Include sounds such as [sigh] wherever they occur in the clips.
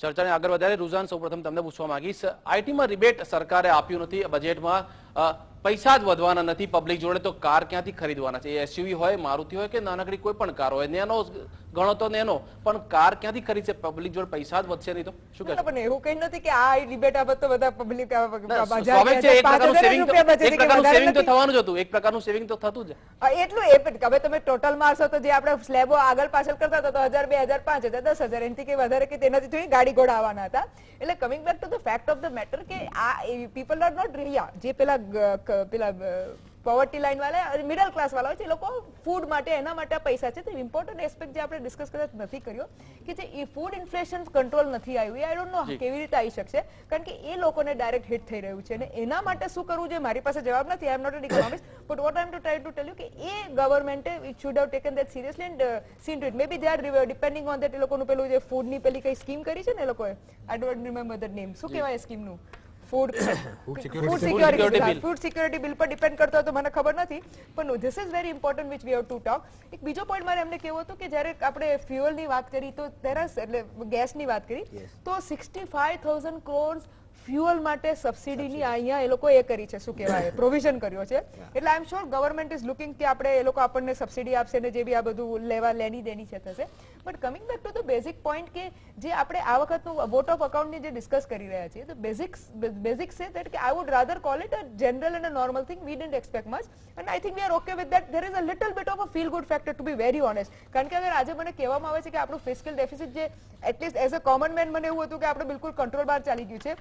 ચર્ચાને આગળ વધારે રુઝાન સૌપ્રથમ તમને પૂછવા માંગીશ. આઈટીમાં રિબેટ સરકારે આપ્યું નથી, બજેટમાં પૈસા જ વધવાના નથી, પબ્લિક જોડે તો કાર ક્યાંથી ખરીદવાના છે? એસયુવી હોય, મારુતિ હોય કે નાનકડી કોઈ પણ કાર હોય? નેનો ગણો તો નેનો પણ કાર ક્યાંથી ખરીદશે પબ્લિક જોડે પૈસા જ વધશે નહીં તો. શું ના, કહેશો પણ એવું કઈ નથી કે આ ડિબેટ આ તો બધા પબ્લિક ના, સ્વાભાવિક છે એક પ્રકારનું સેવિંગ તો એક પ્રકારનું સેવિંગ તો થવાનું જ હતું. એક પ્રકારનું સેવિંગ તો થતું જ એટલું એ પણ હવે તમે ટોટલ મારશો તો જે આપણે સ્લેબો આગળ પાછળ કરતા હતા તો હજાર બે હજાર પાંચ હજાર દસ હજાર એનાથી કઈ વધારે કે તેનાથી થોડી ગાડી ઘોડા આવવાના હતા. એટલે coming back to the fact of the matter કે આ પીપલ આર નોટ રિયા જે પેલા પેલા પોવર્ટી લાઈન વાળા મિડલ ક્લાસ વાળા હોય છે એ લોકો ફૂડ માટે એના માટે પૈસા છે. તો ઇમ્પોર્ટન્ટ એસ્પેક્ટ જે આપણે ડિસ્કસ કદાચ નથી કર્યો કે જે ફૂડ ઇન્ફ્લેશન કંટ્રોલ નથી આવ્યું એ આઈ ડોન્ટ નો કેવી રીતે આવી શકશે કારણ કે એ લોકોને ડાયરેક્ટ હિટ થઈ રહ્યું છે. અને એના માટે શું કરવું જોઈએ? મારી પાસે જવાબ નથી I am not an economist but what I am to try to tell you કે એ ગવર્મેન્ટે it should have taken that seriously and seen to it may be they are depending on that એ લોકોનું પેલું જે ફૂડની પેલી કઈ scheme કરી છે ને એ લોકોએ? I don't remember the name શું કહેવાય સ્કીમનું food food security food security bill પર ડિપેન્ડ કરતો હતો તો મને ખબર નથી પણ this is very important which we have to talk એક બીજો પોઈન્ટ મારે એમને કેવું હતું કે જ્યારે આપણે ફ્યુઅલની વાત કરી તો તેરસ એટલે ગેસની વાત કરી તો sixty five thousand crores fuel માટે સબસિડીની અહીંયા એ લોકો એ કરી છે શું કહેવાય [coughs] પ્રોવિઝન કર્યો છે. એટલે I am sure government is looking કે આપણે એ લોકો આપણને સબસિડી આપશે ને જે બી આ બધું લેવા લેની દેની છે થશે. But coming back to the basic point કે જે આપણે આ વખતનું વોટ ઓફ અકાઉન્ટની જે ડિસ્કસ કરી રહ્યા છીએ તો બેઝિક બેઝિક છે દેટ કે I would rather call it a general and normal thing we don't expect much and I think we are okay with that there is a little bit of a feel good factor to be very honest કારણ કે અગર આજે મને કહેવામાં આવે છે કે આપણું ફિસ્કલ ડેફિસિટ જે at least as a common man મને એવું હતું કે આપણે બિલકુલ કંટ્રોલ બહાર ચાલી ગયું છે.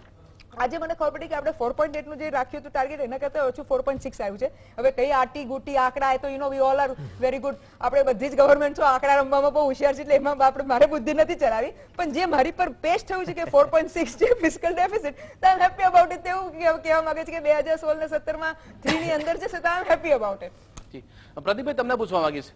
આજે મને ખબર પડી કે આપણે ફોર પોઈન્ટ એટનું જે રાખ્યું હતું ટાર્ગેટ એના કરતાં ઓછું ફોર પોઈન્ટ સિક્સ આવ્યું છે. હવે કઈ આટી ગુટી, આંકડા, એ તો you know we all are very good આપણે બધી જ ગવર્મેન્ટ આંકડા રમવામાં બહુ હોશિયાર છે એટલે એમાં આપણે મારે બુદ્ધિ નથી ચલાવી. પણ જે મારી પર પેસ્ટ થયું છે કે ફોર પોઈન્ટ સિક્સ છે ફિઝિકલ ડેફિસિટ તો આઈ હેપી અબાઉટ ઇટ તેવું કહેવા માંગે છે કે બે હજાર સોળ ને સત્તરમાં થ્રી ની અંદર જશે તો I happy about it ji Pradeepbhai તમને પૂછવા માંગીશ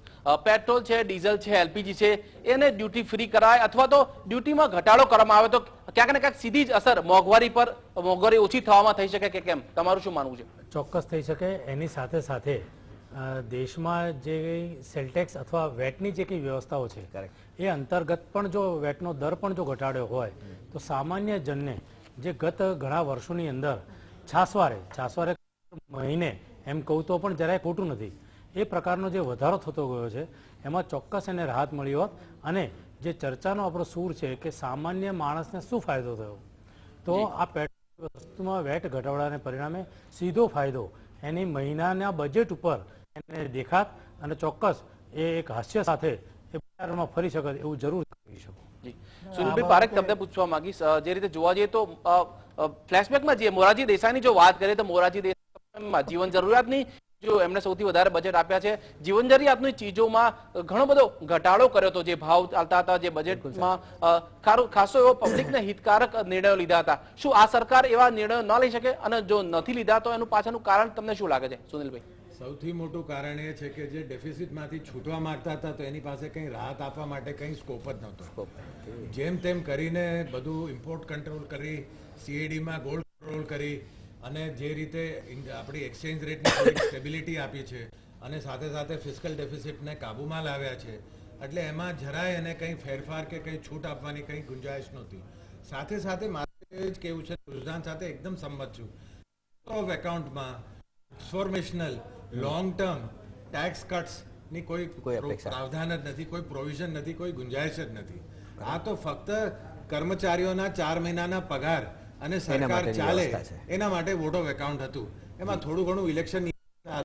પેટ્રોલ છે ડીઝલ છે એલપીજી છે એને ડ્યુટી ફ્રી કરાય અથવા તો ડ્યુટીમાં ઘટાડો કરવામાં આવે તો ક્યાંક ને ક્યાંક સીધી જ અસર મોંઘવારી પર મોંઘવારી ઓછી થવામાં થઈ શકે કે કેમ? તમારું શું માનવું છે? ચોક્કસ થઈ શકે. એની સાથે સાથે દેશમાં જે સેલટેક્સ અથવા વેટની જે કંઈ વ્યવસ્થાઓ છે એ અંતર્ગત પણ જો વેટનો દર પણ જો ઘટાડ્યો હોય તો સામાન્ય જનને જે ગત ઘણા વર્ષોની અંદર છાસવારે છાસવારે મહિને એમ કહું તો પણ જરાય ખોટું નથી. એ પ્રકારનો જે વધારો થતો ગયો છે એમાં ચોક્કસ એને રાહત મળી હોત અને જે ચર્ચાનો આપણો સૂર છે કે સામાન્ય માણસને શું ફાયદો થયો? તો આ પેટ્રોલ વસ્તુમાં વેટ ઘટાડવાને પરિણામે સીધો ફાયદો. એની મહિનાના બજેટ ઉપર એને દેખાત અને ચોક્કસ એ એક હાસ્ય સાથે એ બજારમાં ફરી શકે એવું જરૂર કરી શકું. સુનિલભાઈ પારેખ તમને પૂછવા માંગીશ. જે રીતે જોવા જઈએ તો ફ્લેશબેકમાં જે મોરારજી દેસાઈની જો વાત કરીએ તો મોરારજી જીવન જરૂરિયાતની જો એમણે સૌથી વધારે બજેટ આપ્યા છે જીવન જરૂરિયાતની ચીજોમાં ઘણો બધો ઘટાડો કર્યો હતો જે ભાવ ચાલતા હતા જે બજેટમાં ખારો- ખાસો એવો પબ્લિકને હિતકારક નિર્ણયો લીધા હતા. શું આ સરકાર એવા નિર્ણયો ન લઈ શકે અને જો નથી લીધા તો એનું પાછળનું કારણ તમને શું લાગે છે સુનિલભાઈ? સૌથી મોટું કારણ એ છે કે જે ડેફિસિટમાંથી છૂટવા માંગતા હતા તો એની પાસે કંઈ રાહત આપવા માટે કંઈ સ્કોપ જ નહોતો. જેમ તેમ કરીને બધું ઇમ્પોર્ટ કંટ્રોલ કરી સીએડીમાં ગોલ્ડ કંટ્રોલ કરી અને જે રીતે આપણી એક્સચેન્જ રેટની સ્ટેબિલિટી આપી છે અને સાથે સાથે ફિસ્કલ ડેફિસિટને કાબૂમાં લાવ્યા છે એટલે એમાં જરાય એને કંઈ ફેરફાર કે કંઈ છૂટ આપવાની કંઈ ગુંજાઈશ નહોતી. સાથે સાથે મારે જ કેવું છે રુઝાન સાથે એકદમ સંમત છું. ઓફ એકાઉન્ટમાં ટ્રાન્સફોર્મેશનલ લોંગ ટર્મ ટેક્સ કટ્સની કોઈ પ્રાવધાન જ નથી કોઈ પ્રોવિઝન નથી કોઈ ગુંજાઈશ જ નથી. આ તો ફક્ત કર્મચારીઓના ચાર મહિનાના પગાર અને સરકાર ચાલે એના માટે વોટ ઓફ એકાઉન્ટ હતું. એમાં થોડું ઘણું ઇલેક્શન